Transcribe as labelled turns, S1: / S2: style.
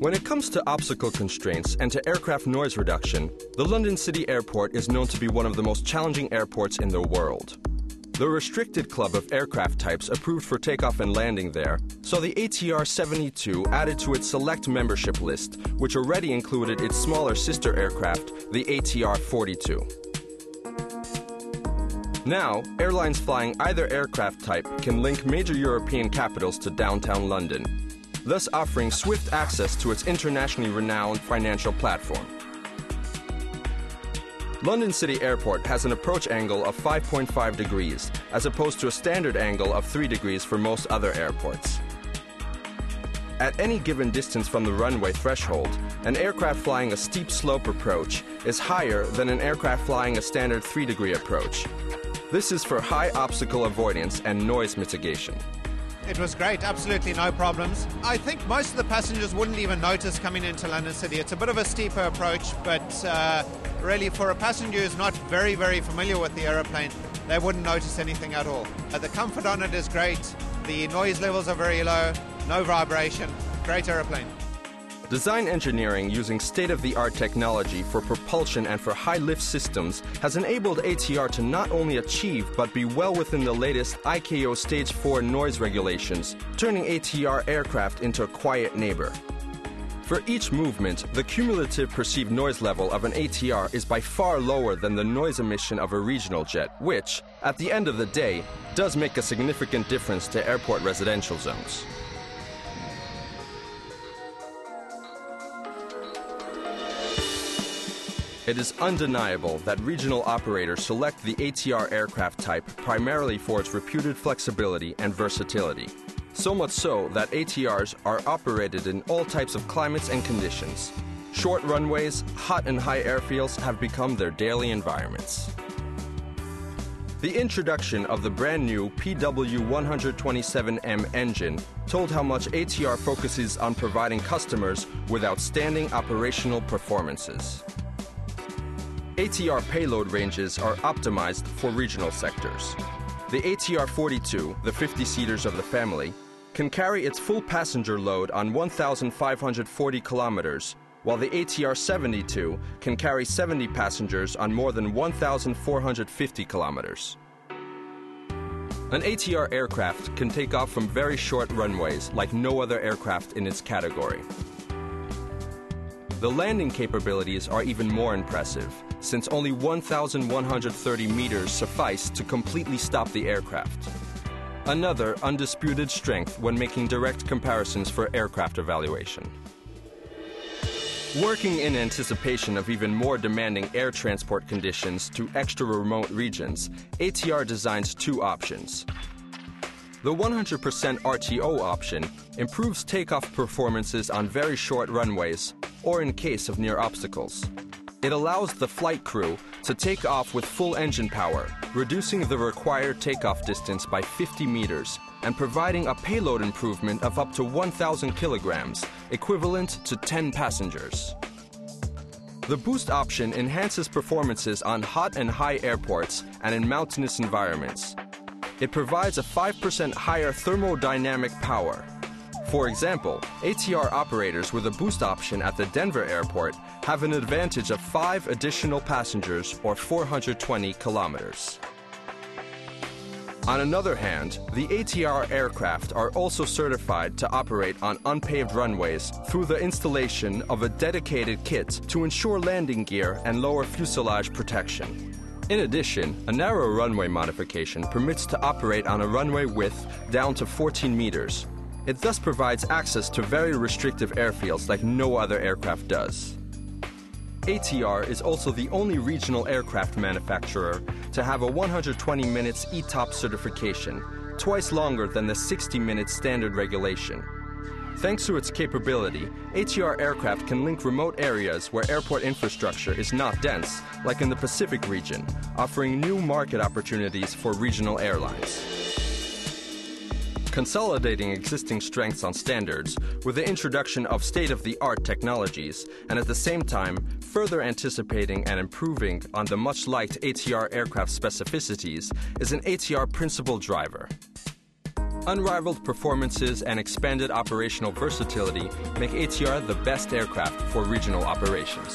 S1: When it comes to obstacle constraints and to aircraft noise reduction, the London City Airport is known to be one of the most challenging airports in the world. The restricted club of aircraft types approved for takeoff and landing there saw the ATR 72 added to its select membership list, which already included its smaller sister aircraft, the ATR 42. Now, airlines flying either aircraft type can link major European capitals to downtown London, thus offering swift access to its internationally renowned financial platform. London City Airport has an approach angle of 5.5 degrees, as opposed to a standard angle of 3 degrees for most other airports. At any given distance from the runway threshold, an aircraft flying a steep slope approach is higher than an aircraft flying a standard 3 degree approach. This is for high obstacle avoidance and noise mitigation.
S2: It was great, absolutely no problems. I think most of the passengers wouldn't even notice coming into London City. It's a bit of a steeper approach, but uh, really for a passenger who's not very, very familiar with the aeroplane, they wouldn't notice anything at all. Uh, the comfort on it is great, the noise levels are very low, no vibration, great aeroplane.
S1: Design engineering using state of the art technology for propulsion and for high lift systems has enabled ATR to not only achieve but be well within the latest ICAO Stage 4 noise regulations, turning ATR aircraft into a quiet neighbor. For each movement, the cumulative perceived noise level of an ATR is by far lower than the noise emission of a regional jet, which, at the end of the day, does make a significant difference to airport residential zones. It is undeniable that regional operators select the ATR aircraft type primarily for its reputed flexibility and versatility. So much so that ATRs are operated in all types of climates and conditions. Short runways, hot and high airfields have become their daily environments. The introduction of the brand new PW127M engine told how much ATR focuses on providing customers with outstanding operational performances. ATR payload ranges are optimized for regional sectors. The ATR 42, the 50 seaters of the family, can carry its full passenger load on 1,540 kilometers, while the ATR 72 can carry 70 passengers on more than 1,450 kilometers. An ATR aircraft can take off from very short runways like no other aircraft in its category. The landing capabilities are even more impressive, since only 1,130 meters suffice to completely stop the aircraft. Another undisputed strength when making direct comparisons for aircraft evaluation. Working in anticipation of even more demanding air transport conditions to extra remote regions, ATR designs two options. The 100% RTO option improves takeoff performances on very short runways or in case of near obstacles. It allows the flight crew to take off with full engine power, reducing the required takeoff distance by 50 meters and providing a payload improvement of up to 1,000 kilograms, equivalent to 10 passengers. The boost option enhances performances on hot and high airports and in mountainous environments. It provides a 5% higher thermodynamic power. For example, ATR operators with a boost option at the Denver airport have an advantage of 5 additional passengers or 420 kilometers. On another hand, the ATR aircraft are also certified to operate on unpaved runways through the installation of a dedicated kit to ensure landing gear and lower fuselage protection. In addition, a narrow runway modification permits to operate on a runway width down to 14 meters. It thus provides access to very restrictive airfields like no other aircraft does. ATR is also the only regional aircraft manufacturer to have a 120 minutes ETOPS certification, twice longer than the 60 minute standard regulation. Thanks to its capability, ATR aircraft can link remote areas where airport infrastructure is not dense, like in the Pacific region, offering new market opportunities for regional airlines consolidating existing strengths on standards with the introduction of state of the art technologies, and at the same time, further anticipating and improving on the much liked ATR aircraft specificities, is an ATR principal driver. Unrivaled performances and expanded operational versatility make ATR the best aircraft for regional operations.